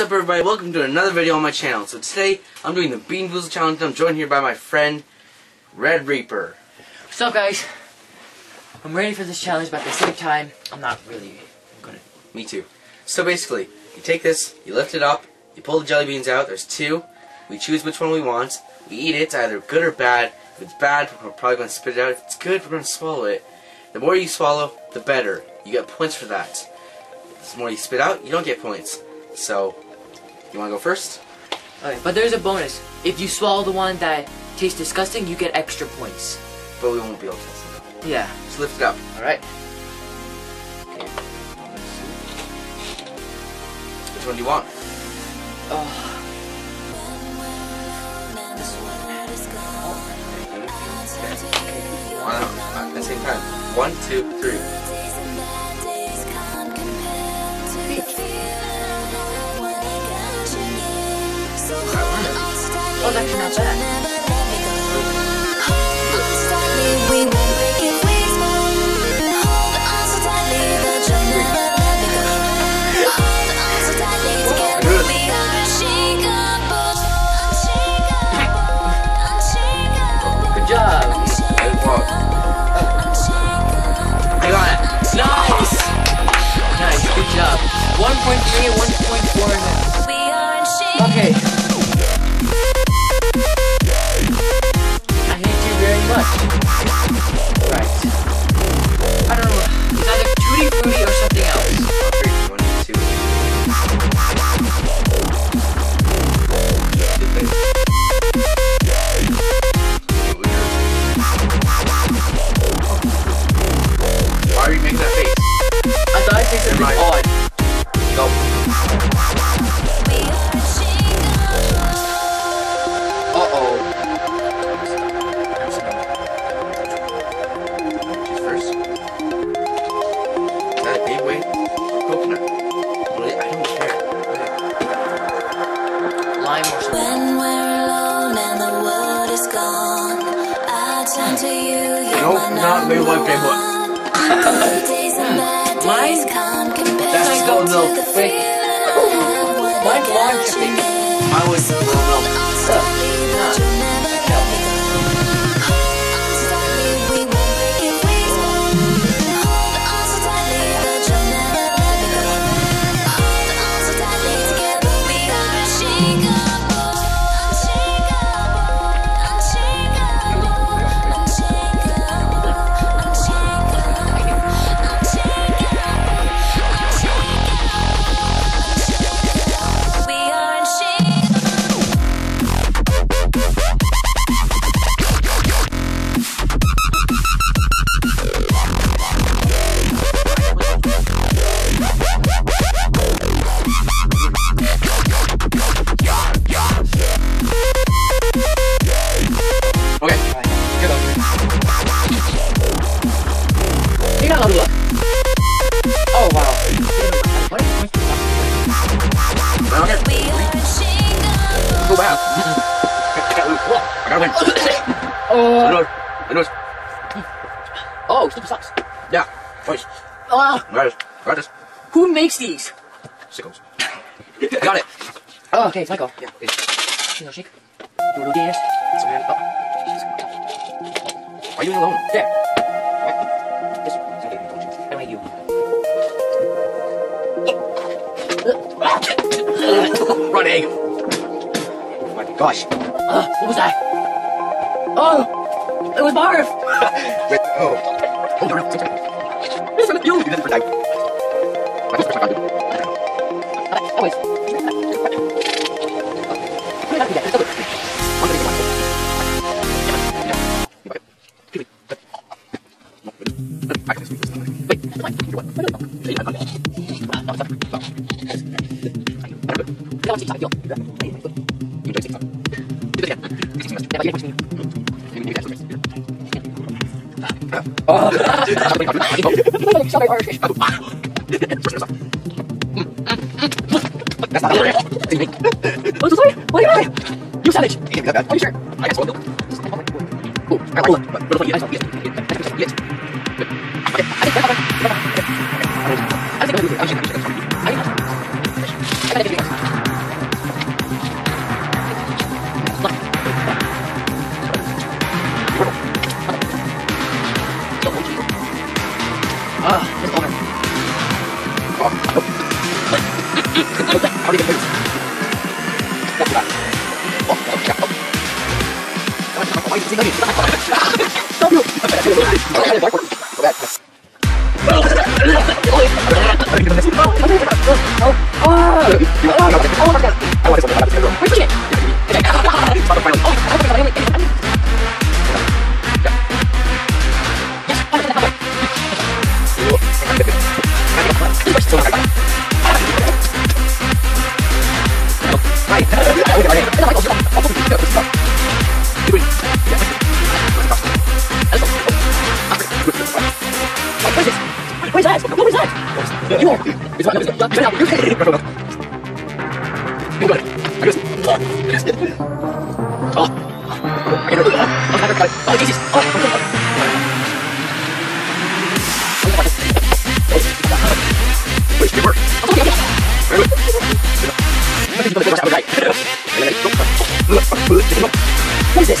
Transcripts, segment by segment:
What's up everybody, welcome to another video on my channel. So today, I'm doing the Bean Boozle Challenge, I'm joined here by my friend, Red Reaper. What's up, guys? I'm ready for this challenge, but at the same time, I'm not really gonna. Me too. So basically, you take this, you lift it up, you pull the jelly beans out, there's two, we choose which one we want, we eat it, it's either good or bad. If it's bad, we're probably going to spit it out. If it's good, we're going to swallow it. The more you swallow, the better. You get points for that. The more you spit out, you don't get points. So, you want to go first? Okay, but there's a bonus. If you swallow the one that tastes disgusting, you get extra points. But we won't be able to test it. Yeah. Just lift it up. Alright. Okay. Which one do you want? Oh. One at the same time. One, two, three. Got it. Nice. Nice. Good job. 1.3 and 1.4. Okay. Nope, not Lil Wayne Playboy. one. Days hmm. Mine? That's go, no, wait. have when Mine's I Mine was Hold Milk. You're not allowed to look. Oh, wow. What? Now again. We are unshakable. Go back. I win. Oh, oh, stupid socks. Yeah. Choice. Ah. Got this. who makes these? Sickles. Got it. Oh, okay, it's Michael. Yeah. You know, shake. You wanna do this? it's okay. Oh. Why are you alone? There. Egg. Oh my gosh. Uh, what was that? Oh, it was barf. Wait. Oh. Oh no no. You. That's. Oh. Oh. Sorry, not it. What's the story? What are you? You savage. You can't be that bad. Are you sure? I swallow milk. Ooh, I like it. But what if I eat it? Eat it. Eat Oh. Why is Oh, Jesus. Oh, what is this?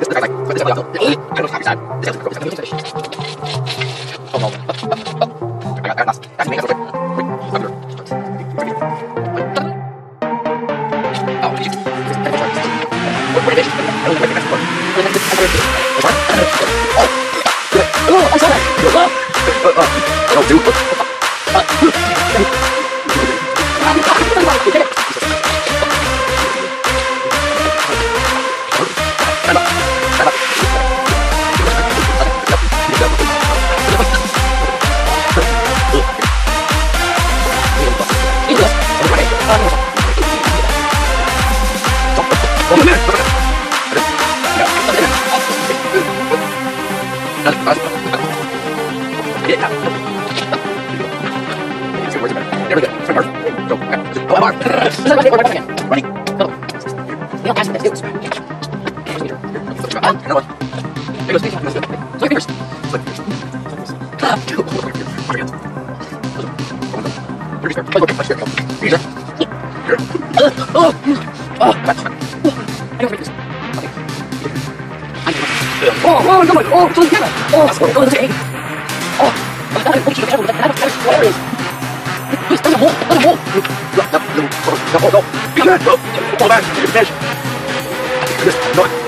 Oh, There's a hole! There's a hole! No! No! Pull back! There's a fish! There's no...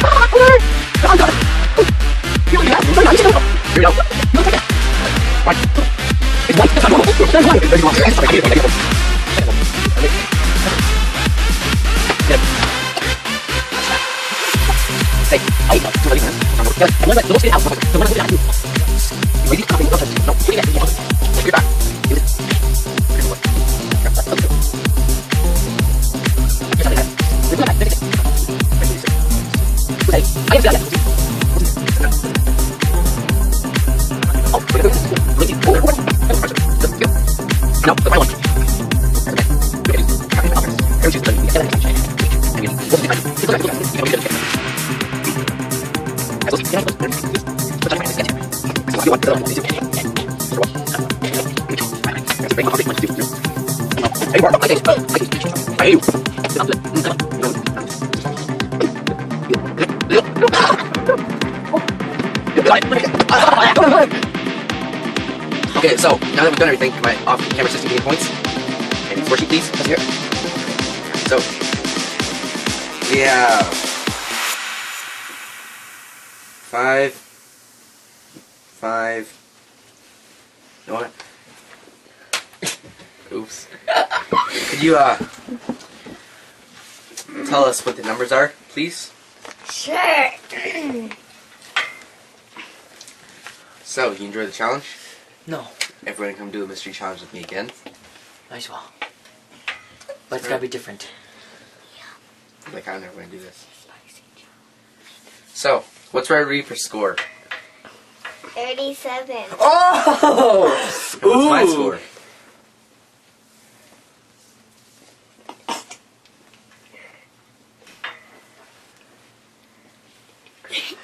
Đây, ấy, chúng ta đi nữa. Rồi, muốn vậy, robot sẽ ảo, chúng ta sẽ làm được. Mấy đi, không có thật. Nó cứ vậy. Các bạn. No, the final one. Thank you. Okay, so now that we've done everything, my off-camera system gave points. And worksheet, please. here. So, yeah five, five. You know what? Oops. Could you uh tell us what the numbers are, please? Sure. So, you enjoy the challenge? No. Everyone come do a mystery challenge with me again. Might as well. But it's gotta be different. Yeah. Like I'm never gonna do this. So, what's Red Reaper score? 37. Oh! And what's my score?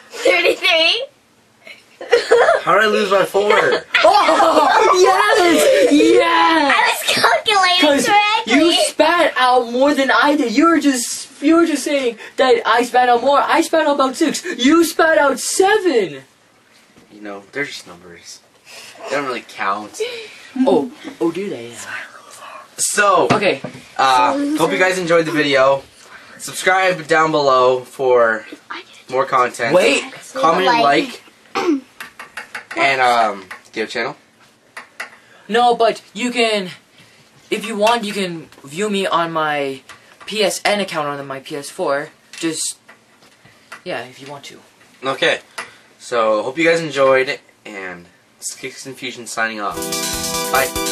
Thirty-three. How did I lose by four? Oh! Yes! Yes! I was calculating Because correctly. you spat out more than I did. You were just you were just saying that I spat out more. I spat out about six. You spat out seven. you know, they're just numbers. They don't really count. Oh, oh, do they? So, Okay. uh, hope you guys enjoyed the video. Subscribe down below for more content. Wait. comment and like, and um, give a channel. No, but you can, if you want, you can view me on my PSN account on my PS4. Just, yeah, if you want to. Okay, so hope you guys enjoyed, and Skicks and Fusion signing off. Bye.